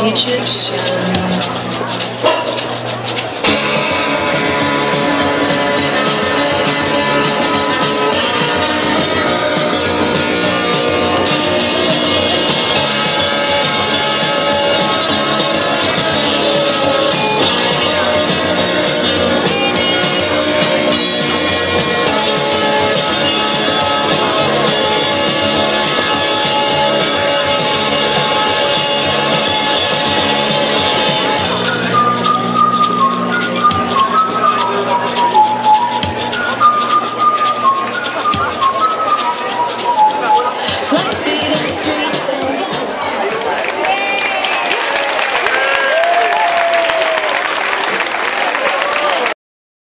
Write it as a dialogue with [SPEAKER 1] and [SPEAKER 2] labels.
[SPEAKER 1] лечишься.